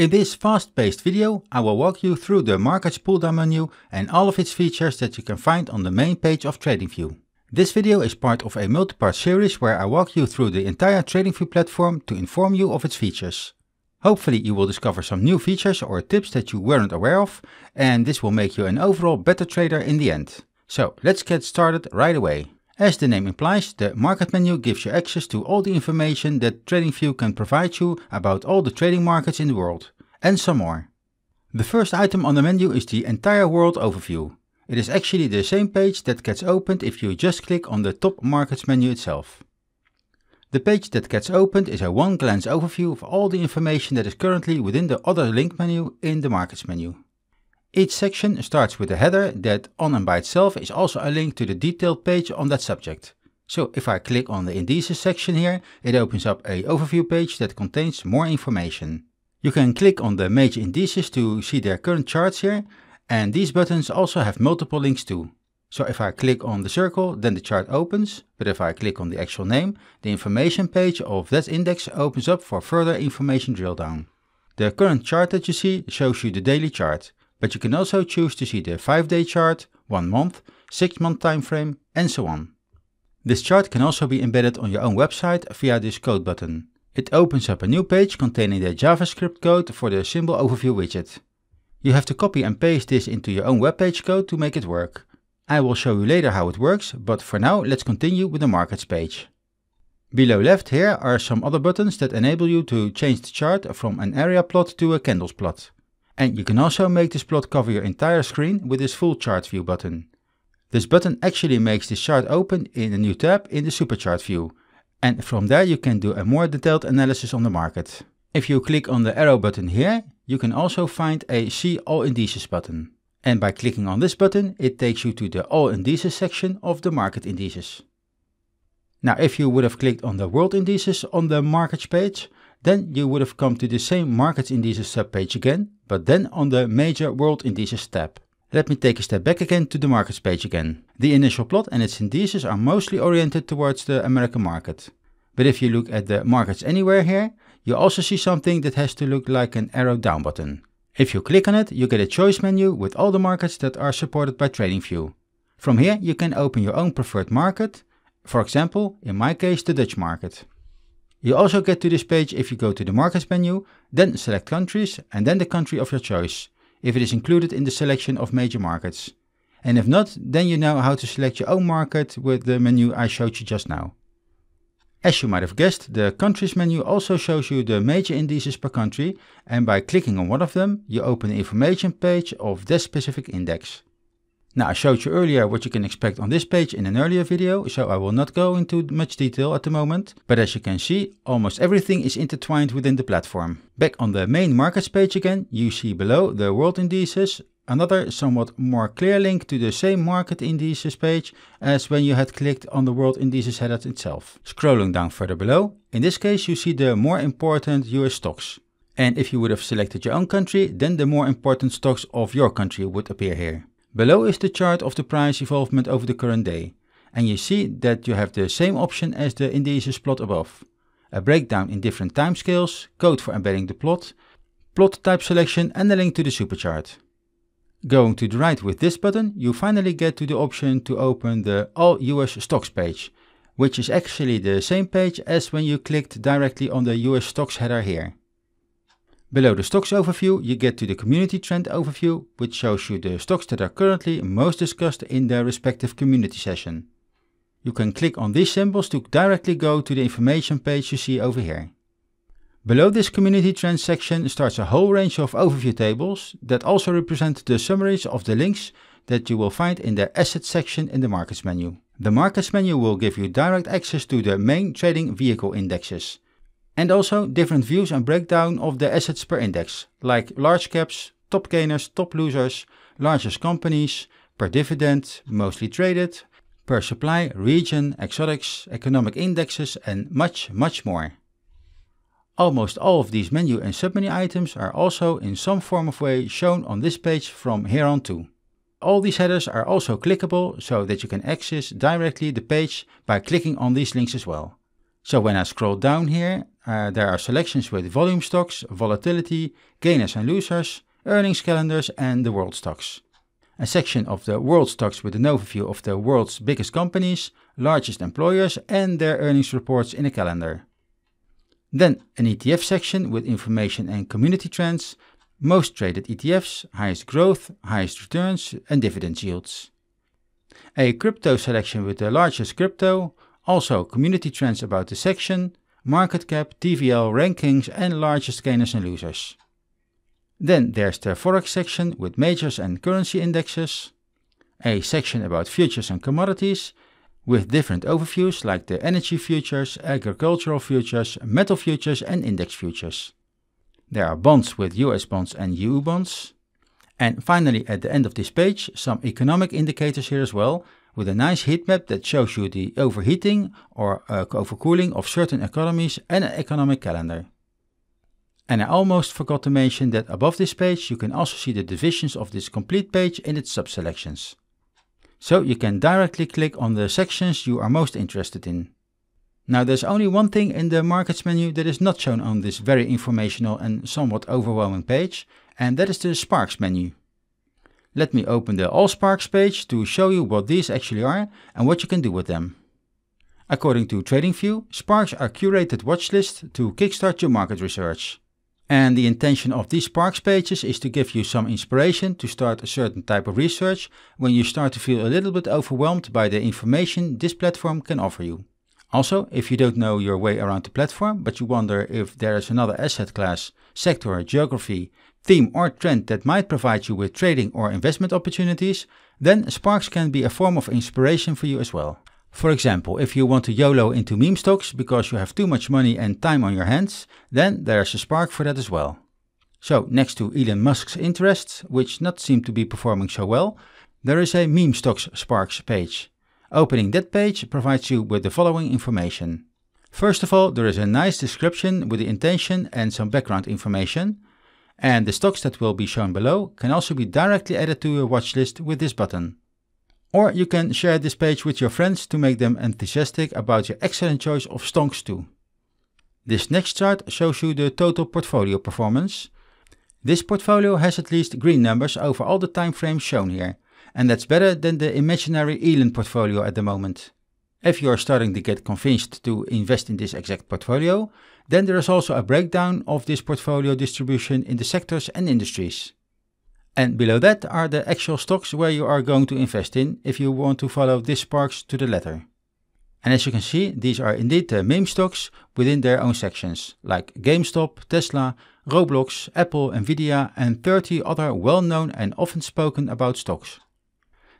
In this fast-paced video, I will walk you through the Markets pull-down menu and all of its features that you can find on the main page of TradingView. This video is part of a multi-part series where I walk you through the entire TradingView platform to inform you of its features. Hopefully you will discover some new features or tips that you weren't aware of and this will make you an overall better trader in the end. So let's get started right away. As the name implies, the market menu gives you access to all the information that TradingView can provide you about all the trading markets in the world, and some more. The first item on the menu is the entire world overview. It is actually the same page that gets opened if you just click on the top markets menu itself. The page that gets opened is a one-glance overview of all the information that is currently within the other link menu in the markets menu. Each section starts with a header that on and by itself is also a link to the detailed page on that subject. So if I click on the indices section here, it opens up a overview page that contains more information. You can click on the major indices to see their current charts here, and these buttons also have multiple links too. So if I click on the circle, then the chart opens, but if I click on the actual name, the information page of that index opens up for further information drill down. The current chart that you see shows you the daily chart, but you can also choose to see the 5-day chart, 1 month, 6 month time frame and so on. This chart can also be embedded on your own website via this code button. It opens up a new page containing the JavaScript code for the symbol overview widget. You have to copy and paste this into your own web page code to make it work. I will show you later how it works, but for now let's continue with the markets page. Below left here are some other buttons that enable you to change the chart from an area plot to a candles plot. And you can also make this plot cover your entire screen with this full chart view button. This button actually makes this chart open in a new tab in the superchart view. And from there you can do a more detailed analysis on the market. If you click on the arrow button here, you can also find a See All Indices button. And by clicking on this button, it takes you to the All Indices section of the market indices. Now if you would have clicked on the World Indices on the Markets page, then you would have come to the same Markets Indices subpage again, but then on the Major World Indices tab. Let me take a step back again to the Markets page again. The initial plot and its indices are mostly oriented towards the American market. But if you look at the Markets Anywhere here, you also see something that has to look like an arrow down button. If you click on it, you get a choice menu with all the markets that are supported by TradingView. From here you can open your own preferred market, for example, in my case the Dutch market. You also get to this page if you go to the Markets menu, then select countries and then the country of your choice, if it is included in the selection of major markets. And if not, then you know how to select your own market with the menu I showed you just now. As you might have guessed, the countries menu also shows you the major indices per country and by clicking on one of them, you open the information page of this specific index. Now I showed you earlier what you can expect on this page in an earlier video, so I will not go into much detail at the moment, but as you can see, almost everything is intertwined within the platform. Back on the main markets page again, you see below the world indices, another somewhat more clear link to the same market indices page as when you had clicked on the world indices header itself. Scrolling down further below, in this case you see the more important US stocks. And if you would have selected your own country, then the more important stocks of your country would appear here. Below is the chart of the price evolvement over the current day, and you see that you have the same option as the indices plot above. A breakdown in different timescales, code for embedding the plot, plot type selection and a link to the superchart. Going to the right with this button, you finally get to the option to open the All US Stocks page, which is actually the same page as when you clicked directly on the US Stocks header here. Below the stocks overview, you get to the community trend overview, which shows you the stocks that are currently most discussed in their respective community session. You can click on these symbols to directly go to the information page you see over here. Below this community trends section starts a whole range of overview tables that also represent the summaries of the links that you will find in the assets section in the markets menu. The markets menu will give you direct access to the main trading vehicle indexes, and also different views and breakdown of the assets per index, like large caps, top gainers, top losers, largest companies, per dividend, mostly traded, per supply, region, exotics, economic indexes and much, much more. Almost all of these menu and submenu items are also in some form of way shown on this page from here on too. All these headers are also clickable so that you can access directly the page by clicking on these links as well. So when I scroll down here, uh, there are selections with volume stocks, volatility, gainers and losers, earnings calendars and the world stocks. A section of the world stocks with an overview of the world's biggest companies, largest employers and their earnings reports in a calendar. Then an ETF section with information and community trends, most traded ETFs, highest growth, highest returns and dividend yields. A crypto selection with the largest crypto, also community trends about the section, market cap, TVL rankings and largest gainers and losers. Then there's the Forex section with majors and currency indexes, a section about futures and commodities with different overviews like the energy futures, agricultural futures, metal futures and index futures. There are bonds with US bonds and EU bonds. And finally at the end of this page some economic indicators here as well with a nice heat map that shows you the overheating or uh, overcooling of certain economies and an economic calendar. And I almost forgot to mention that above this page you can also see the divisions of this complete page in its subselections. So you can directly click on the sections you are most interested in. Now there's only one thing in the markets menu that is not shown on this very informational and somewhat overwhelming page, and that is the Sparks menu. Let me open the All Sparks page to show you what these actually are and what you can do with them. According to TradingView, Sparks are curated watch lists to kickstart your market research. And the intention of these Sparks pages is to give you some inspiration to start a certain type of research when you start to feel a little bit overwhelmed by the information this platform can offer you. Also, if you don't know your way around the platform, but you wonder if there is another asset class, sector, or geography, theme or trend that might provide you with trading or investment opportunities, then Sparks can be a form of inspiration for you as well. For example, if you want to YOLO into meme stocks because you have too much money and time on your hands, then there's a spark for that as well. So next to Elon Musk's interests, which not seem to be performing so well, there is a meme stocks sparks page. Opening that page provides you with the following information. First of all, there is a nice description with the intention and some background information. And the stocks that will be shown below can also be directly added to your watch list with this button. Or you can share this page with your friends to make them enthusiastic about your excellent choice of stocks too. This next chart shows you the total portfolio performance. This portfolio has at least green numbers over all the time frames shown here, and that's better than the imaginary Elon portfolio at the moment. If you are starting to get convinced to invest in this exact portfolio, then there is also a breakdown of this portfolio distribution in the sectors and industries. And below that are the actual stocks where you are going to invest in if you want to follow this sparks to the letter. And as you can see, these are indeed the meme stocks within their own sections, like GameStop, Tesla, Roblox, Apple, Nvidia and 30 other well-known and often spoken about stocks.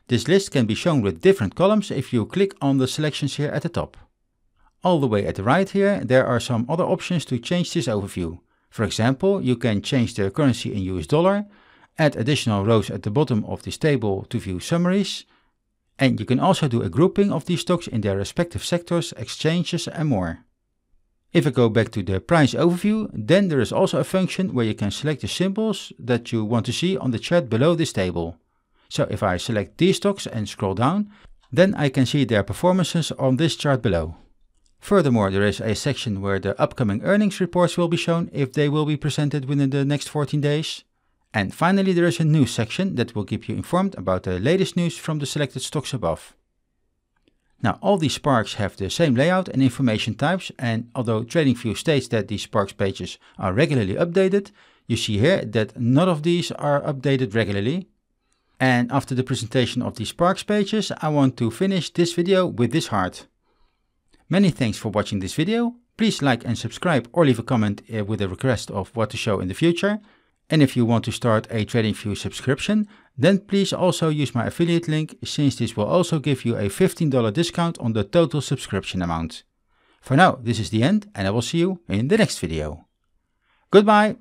This list can be shown with different columns if you click on the selections here at the top. All the way at the right here, there are some other options to change this overview. For example, you can change the currency in US dollar, add additional rows at the bottom of this table to view summaries, and you can also do a grouping of these stocks in their respective sectors, exchanges and more. If I go back to the price overview, then there is also a function where you can select the symbols that you want to see on the chart below this table. So if I select these stocks and scroll down, then I can see their performances on this chart below. Furthermore, there is a section where the upcoming earnings reports will be shown if they will be presented within the next 14 days. And finally, there is a news section that will keep you informed about the latest news from the selected stocks above. Now, all these Sparks have the same layout and information types, and although TradingView states that these Sparks pages are regularly updated, you see here that none of these are updated regularly. And after the presentation of these Sparks pages, I want to finish this video with this heart. Many thanks for watching this video. Please like and subscribe or leave a comment uh, with a request of what to show in the future. And if you want to start a TradingView subscription, then please also use my affiliate link since this will also give you a $15 discount on the total subscription amount. For now, this is the end and I will see you in the next video. Goodbye!